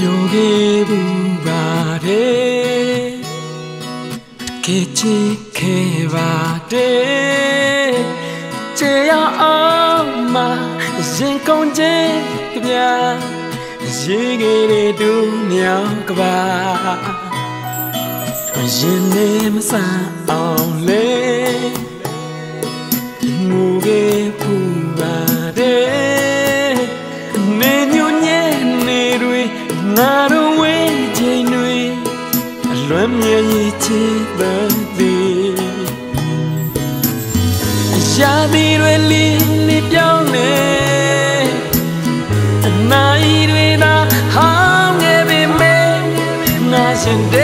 조개 부발에 개치해 바래 제야 ရင်ကုန်ခြင်းကြပြရေခဲ့တဲ့ဒူမြောင်ကပါရင်နေမဆန်အောင်လေငူခဲ့ဘူးပါတယ်နေညွညဲနေတွေငါတို့ဝေးချိန်တွေအလွမ်းမြည်ရချစ်တဲ့ဒီရှာသည်တွေလီလီပြောင်းနေ and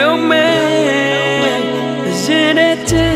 တော့မဲရတဲ့